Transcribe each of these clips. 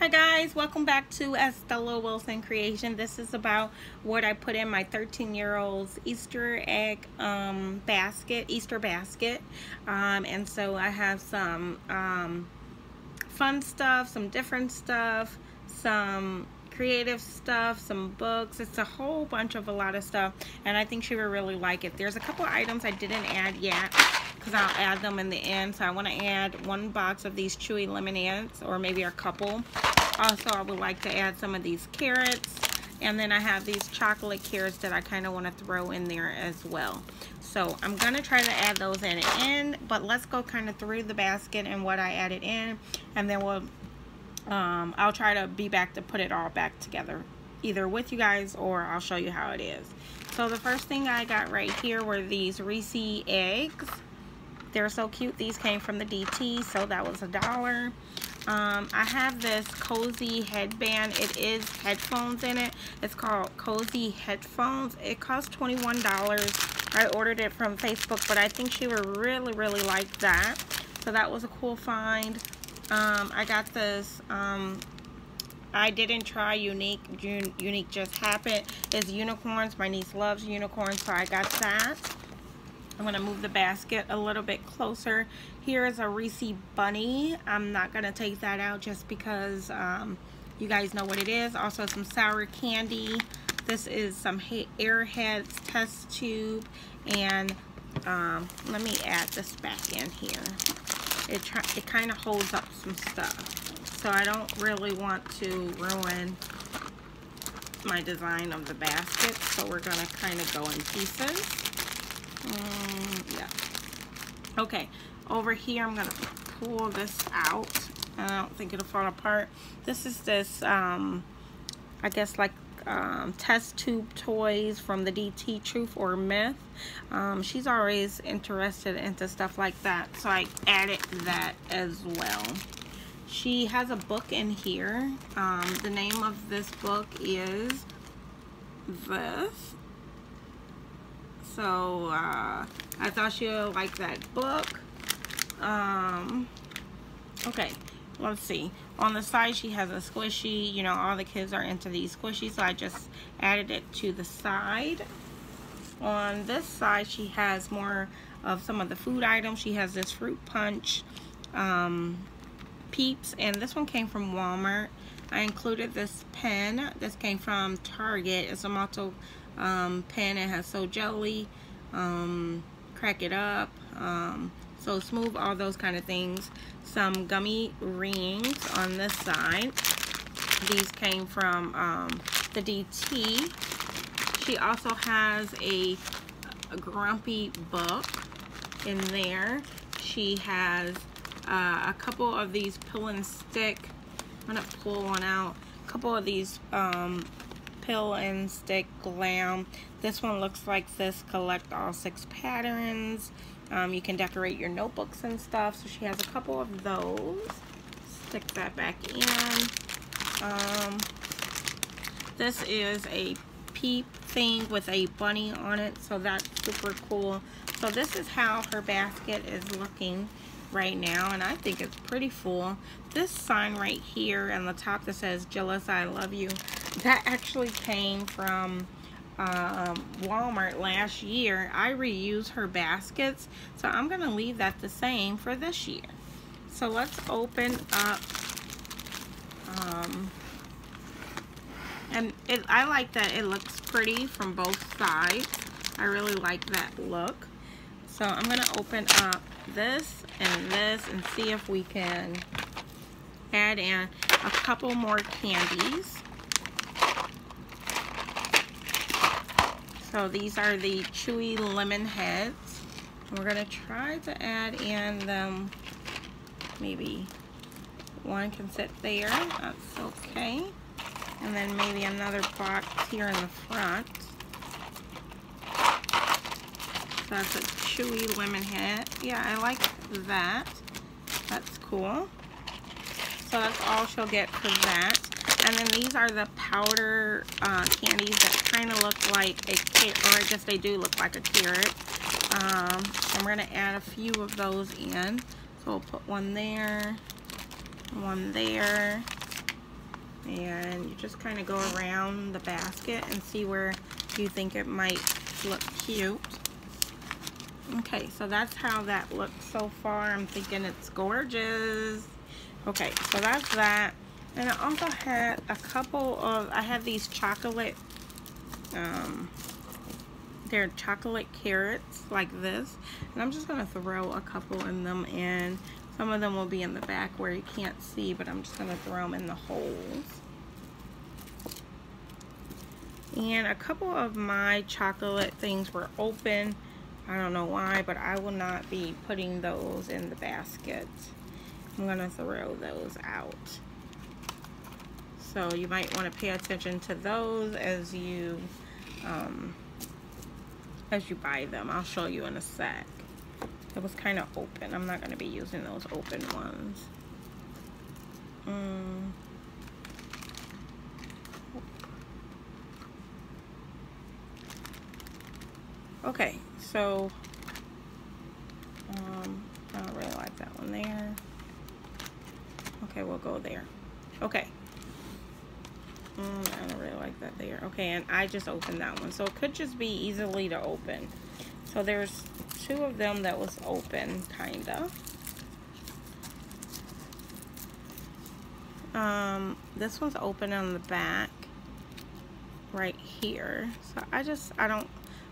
Hi guys, welcome back to Estella Wilson Creation. This is about what I put in my 13 year old's Easter egg um, basket, Easter basket. Um, and so I have some um, fun stuff, some different stuff, some creative stuff, some books. It's a whole bunch of a lot of stuff and I think she would really like it. There's a couple items I didn't add yet because I'll add them in the end. So I want to add one box of these chewy Lemonheads or maybe a couple. Also, I would like to add some of these carrots. And then I have these chocolate carrots that I kind of want to throw in there as well. So I'm going to try to add those in in, but let's go kind of through the basket and what I added in. And then we'll, um, I'll try to be back to put it all back together. Either with you guys or I'll show you how it is. So the first thing I got right here were these Reese eggs. They're so cute. These came from the DT, so that was a dollar. Um, I have this cozy headband. It is headphones in it. It's called Cozy Headphones. It cost $21. I ordered it from Facebook, but I think she would really, really like that. So that was a cool find. Um, I got this um, I didn't try Unique. Unique just happened. It's unicorns. My niece loves unicorns, so I got that. I'm going to move the basket a little bit closer. Here is a Reese Bunny. I'm not going to take that out just because um, you guys know what it is. Also some sour candy. This is some Airheads test tube. And um, let me add this back in here. It, it kind of holds up some stuff. So I don't really want to ruin my design of the basket. So we're going to kind of go in pieces. Um, yeah. Okay, over here I'm going to pull this out. I don't think it'll fall apart. This is this, um, I guess like um, test tube toys from the DT Truth or Myth. Um, she's always interested into stuff like that, so I added that as well. She has a book in here. Um, the name of this book is this so uh, I thought she would like that book. Um, okay, let's see. On the side, she has a squishy. You know, all the kids are into these squishies, so I just added it to the side. On this side, she has more of some of the food items. She has this fruit punch, um, peeps, and this one came from Walmart. I included this pen. This came from Target. It's a multi um, pen. It has So Jelly, um, Crack It Up, um, So Smooth, all those kind of things. Some gummy rings on this side. These came from um, the DT. She also has a, a grumpy book in there. She has uh, a couple of these pill and stick. I'm to pull one out. A couple of these um, pill and stick glam. This one looks like this collect all six patterns. Um, you can decorate your notebooks and stuff. So she has a couple of those. Stick that back in. Um, this is a peep thing with a bunny on it so that's super cool. So this is how her basket is looking right now and I think it's pretty full. This sign right here on the top that says jealous I love you that actually came from um, Walmart last year. I reuse her baskets, so I'm going to leave that the same for this year. So let's open up, um, and it, I like that it looks pretty from both sides. I really like that look. So I'm going to open up this and this and see if we can add in a couple more candies. So these are the chewy Lemonheads. We're going to try to add in them. Maybe one can sit there. That's okay. And then maybe another box here in the front. So that's a chewy Lemonhead. Yeah, I like that. That's cool. So that's all she'll get for that. And then these are the powder uh, candies that kind of look like a carrot, or I guess they do look like a carrot. Um, I'm going to add a few of those in. So we'll put one there, one there, and you just kind of go around the basket and see where you think it might look cute. Okay, so that's how that looks so far. I'm thinking it's gorgeous. Okay, so that's that. And I also had a couple of, I have these chocolate, um, they're chocolate carrots like this. And I'm just going to throw a couple in them and some of them will be in the back where you can't see, but I'm just going to throw them in the holes. And a couple of my chocolate things were open. I don't know why, but I will not be putting those in the basket. I'm going to throw those out. So you might want to pay attention to those as you um, as you buy them. I'll show you in a sec. It was kind of open. I'm not going to be using those open ones. Mm. Okay, so um, I don't really like that one there. Okay, we'll go there. Okay. Mm, I don't really like that there. Okay, and I just opened that one. So it could just be easily to open. So there's two of them that was open, kind of. Um, this one's open on the back right here. So I just, I don't,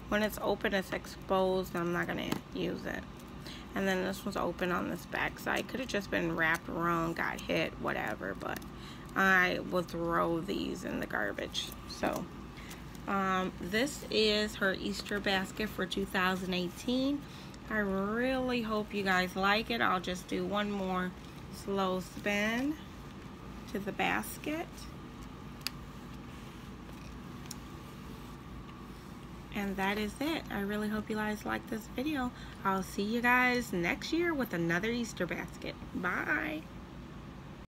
when it's open, it's exposed. I'm not going to use it. And then this one's open on this back side. Could have just been wrapped wrong, got hit, whatever. But I will throw these in the garbage. So um, this is her Easter basket for 2018. I really hope you guys like it. I'll just do one more slow spin to the basket. And that is it. I really hope you guys like this video. I'll see you guys next year with another Easter basket. Bye.